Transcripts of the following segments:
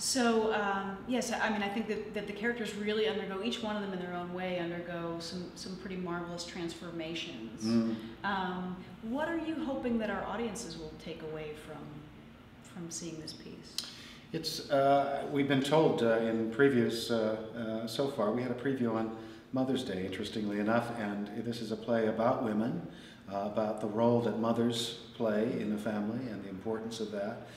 So um, yes, I mean I think that, that the characters really undergo each one of them in their own way undergo some some pretty marvelous transformations. Mm. Um, what are you hoping that our audiences will take away from from seeing this piece? It's uh, we've been told uh, in previews uh, uh, so far. We had a preview on Mother's Day, interestingly enough, and this is a play about women, uh, about the role that mothers play in a family and the importance of that.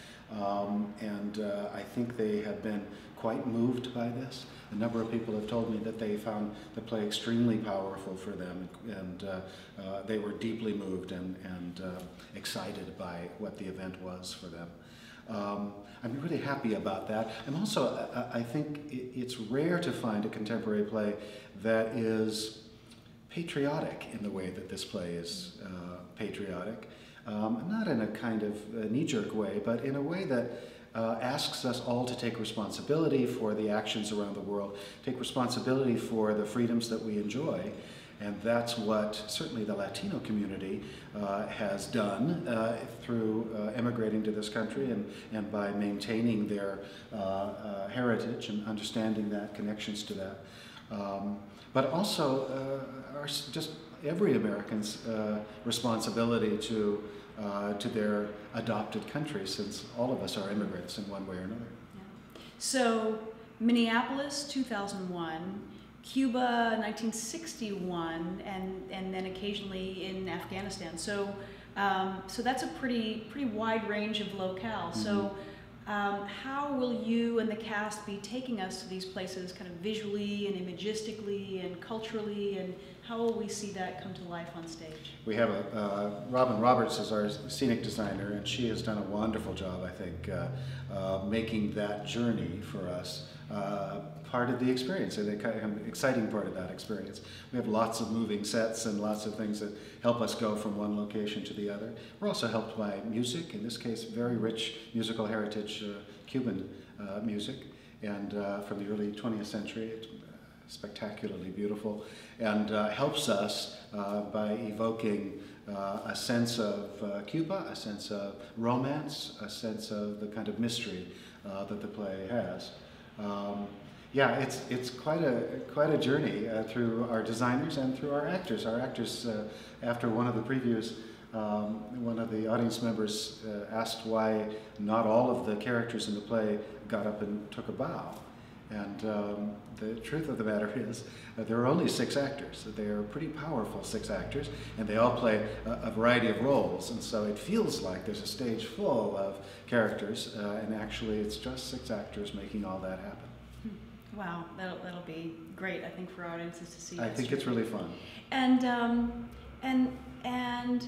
Um, and uh, I think they have been quite moved by this. A number of people have told me that they found the play extremely powerful for them, and uh, uh, they were deeply moved and, and uh, excited by what the event was for them. Um, I'm really happy about that. I'm also, I, I think it's rare to find a contemporary play that is patriotic in the way that this play is uh, patriotic. Um, not in a kind of uh, knee-jerk way, but in a way that uh, asks us all to take responsibility for the actions around the world, take responsibility for the freedoms that we enjoy, and that's what certainly the Latino community uh, has done uh, through uh, emigrating to this country and, and by maintaining their uh, heritage and understanding that, connections to that. Um, but also uh, our, just every American's responsibility to, to their adopted country since all of us are immigrants in one way or another. Yeah. So Minneapolis, 2001, Cuba, 1961, and, and then occasionally in Afghanistan. So, um, so that's a pretty, pretty wide range of locales. Mm-hmm. So, um, how will you and the cast be taking us to these places kind of visually and imagistically and culturally, and how will we see that come to life on stage? We have a, uh, Robin Roberts is our scenic designer, and she has done a wonderful job, I think, uh, uh, making that journey for us. Uh, part of the experience, and an exciting part of that experience. We have lots of moving sets and lots of things that help us go from one location to the other. We're also helped by music, in this case, very rich musical heritage, uh, Cuban uh, music, and uh, from the early 20th century. It's spectacularly beautiful, and uh, helps us uh, by evoking a sense of Cuba, a sense of romance, a sense of the kind of mystery that the play has. Um, yeah, it's it's quite a quite a journey uh, through our designers and through our actors. Our actors, uh, after one of the previews, um, one of the audience members uh, asked why not all of the characters in the play got up and took a bow. And um, the truth of the matter is that there are only six actors. They are pretty powerful six actors, and they all play a, a variety of roles. And so it feels like there's a stage full of characters, uh, and actually it's just six actors making all that happen. Wow, that'll, that'll be great, I think, for audiences to see. I think it's really fun. And, um, and, and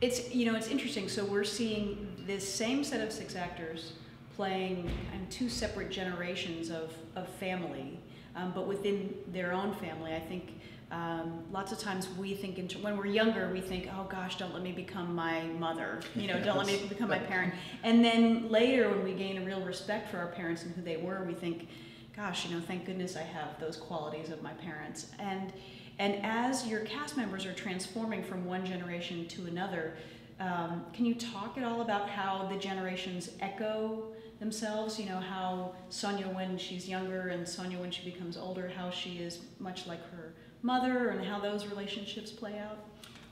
it's, you know, it's interesting. So we're seeing this same set of six actors playing of two separate generations of, of family, um, but within their own family. I think um, lots of times we think, in, when we're younger, we think, oh gosh, don't let me become my mother, you know, don't let me become my parent. And then later, when we gain a real respect for our parents and who they were, we think, gosh, you know, thank goodness I have those qualities of my parents. And and as your cast members are transforming from one generation to another, um, can you talk at all about how the generations echo themselves? You know, how Sonia when she's younger and Sonia when she becomes older, how she is much like her mother, and how those relationships play out?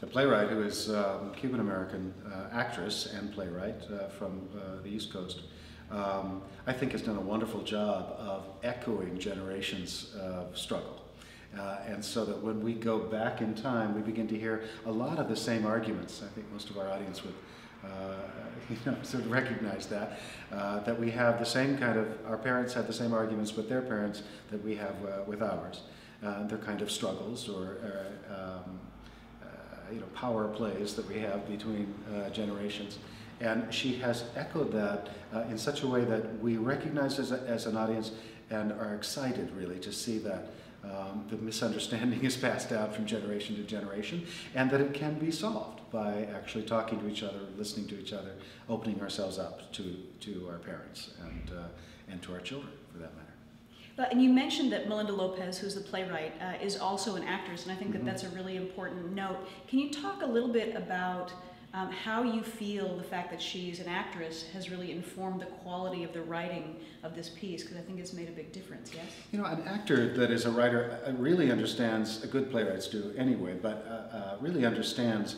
The playwright, who is um, Cuban American uh, actress and playwright uh, from uh, the East Coast, um, I think has done a wonderful job of echoing generations of struggle. Uh, and so that when we go back in time, we begin to hear a lot of the same arguments. I think most of our audience would uh, you know, sort of recognize that, uh, that we have the same kind of, our parents had the same arguments with their parents that we have uh, with ours. Uh, they're kind of struggles or, uh, um, you know, power plays that we have between generations. And she has echoed that in such a way that we recognize as, a, as an audience and are excited really to see that um, the misunderstanding is passed down from generation to generation and that it can be solved by actually talking to each other, listening to each other, opening ourselves up to, to our parents and, uh, and to our children for that matter. But, and you mentioned that Melinda Lopez, who's the playwright, uh, is also an actress, and I think mm -hmm. that that's a really important note. Can you talk a little bit about um, how you feel the fact that she's an actress has really informed the quality of the writing of this piece, because I think it's made a big difference, yes? You know, an actor that is a writer uh, really understands, good playwrights do anyway, but uh, uh, really understands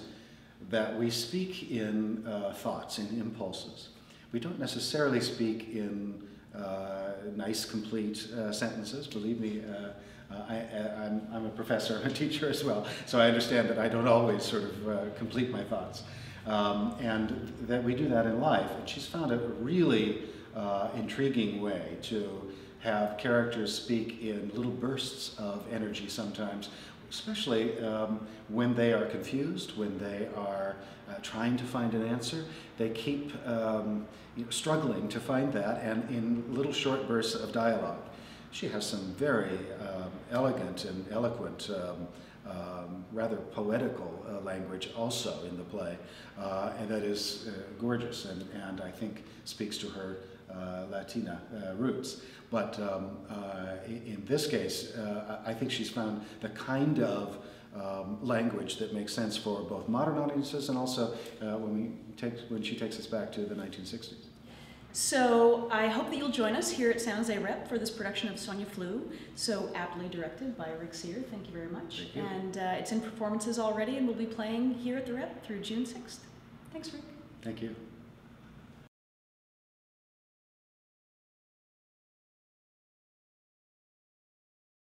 that we speak in uh, thoughts, in impulses. We don't necessarily speak in uh, nice, complete uh, sentences. Believe me, uh, I, I'm a professor, a teacher as well, so I understand that I don't always sort of uh, complete my thoughts. Um, and that we do that in life. And she's found a really uh, intriguing way to have characters speak in little bursts of energy sometimes, especially um, when they are confused, when they are uh, trying to find an answer. They keep um, you know, struggling to find that, and in little short bursts of dialogue. She has some very um, elegant and eloquent, um, rather poetical uh, language also in the play, uh, and that is uh, gorgeous and, and I think speaks to her uh, Latina uh, roots. But um, uh, in this case, I think she's found the kind of um, language that makes sense for both modern audiences and also when, we take, when she takes us back to the 1960s. So I hope that you'll join us here at San Jose Rep for this production of Sonia Flew, so aptly directed by Rick Seer. Thank you very much. Thank you. And uh, it's in performances already, and we'll be playing here at the Rep through June 6th. Thanks, Rick. Thank you.